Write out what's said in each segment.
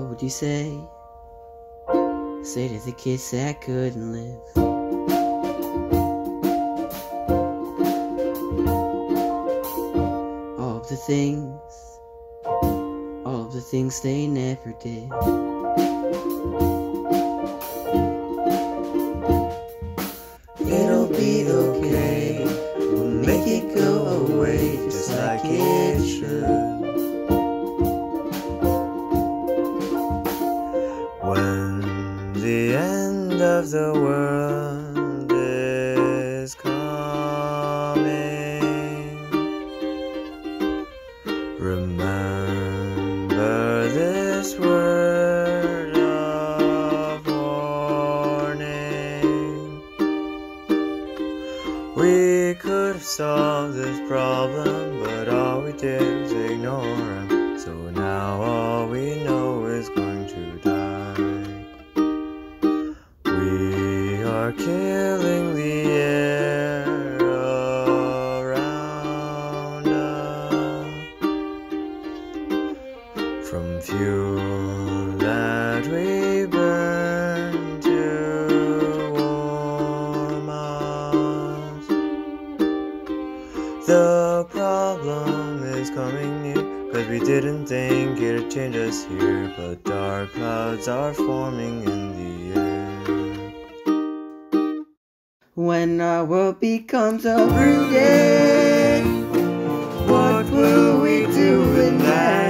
What would you say? Say to the kids that couldn't live. All of the things, all of the things they never did. The end of the world is coming, remember this word of warning. We could have solved this problem, but all we did was ignore him. So now coming near, cause we didn't think it'd change us here, but dark clouds are forming in the air. When our world becomes uprooted, what will we do in that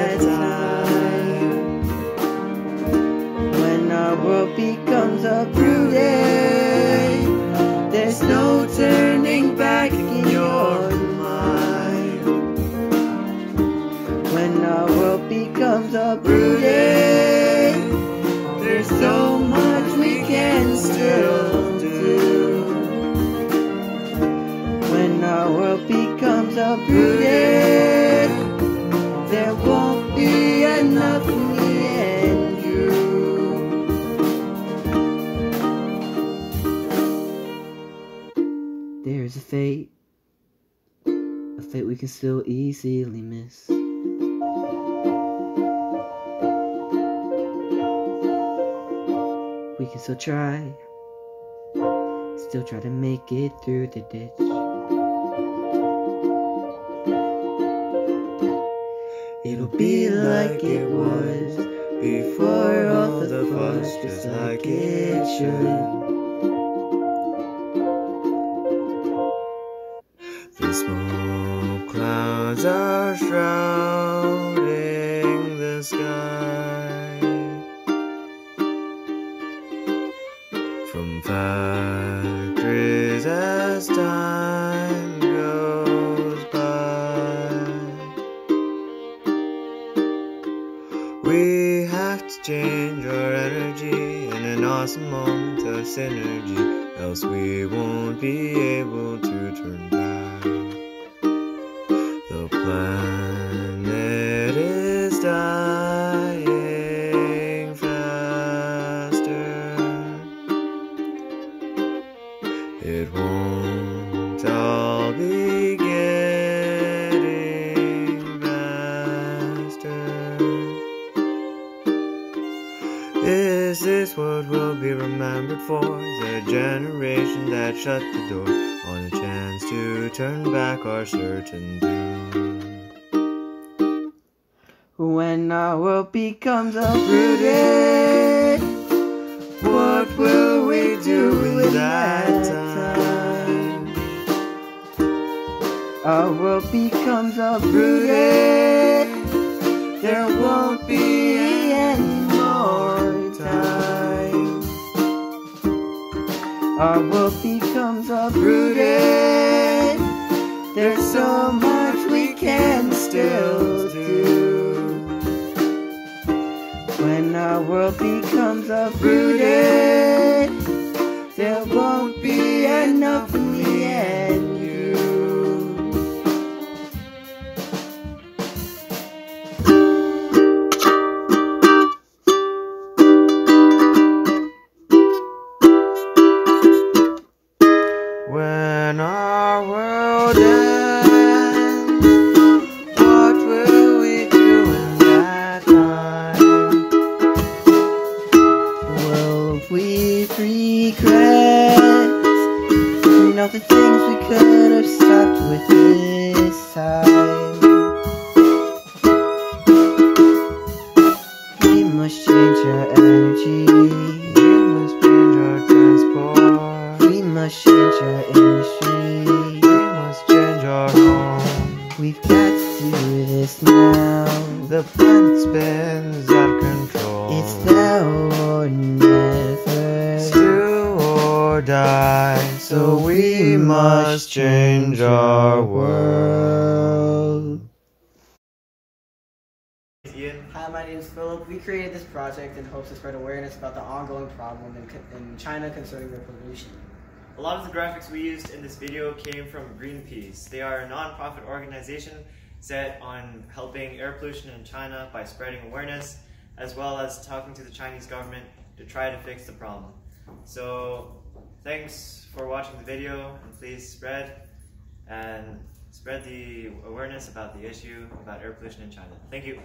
becomes uprooted, there's so much we can still do. When our world becomes uprooted, there won't be enough me and you. There's a fate, a fate we can still easily miss. We can still try, still try to make it through the ditch. It'll be like it was before all the fuss, just like it should. The smoke clouds are shrouding in awesome moment of synergy, else we won't be able to turn back. What we'll be remembered for? The generation that shut the door on a chance to turn back our certain doom. When our world becomes uprooted, what will we do in that time? Our world becomes uprooted, world becomes uprooted, there won't be enough for me and you. When our world ends, with regrets. And all the things we could have stopped with this time. We must change our energy. We must change our transport. We must change our industry. We must change our home. We've got to do this now. The plan spins out or die. So we must change our world. Hi, my name is Philip. We created this project in hopes to spread awareness about the ongoing problem in, in China concerning their pollution. A lot of the graphics we used in this video came from Greenpeace. They are a non-profit organization set on helping air pollution in China by spreading awareness as well as talking to the Chinese government to try to fix the problem. So thanks for watching the video and please spread and spread the awareness about the issue about air pollution in China. Thank you.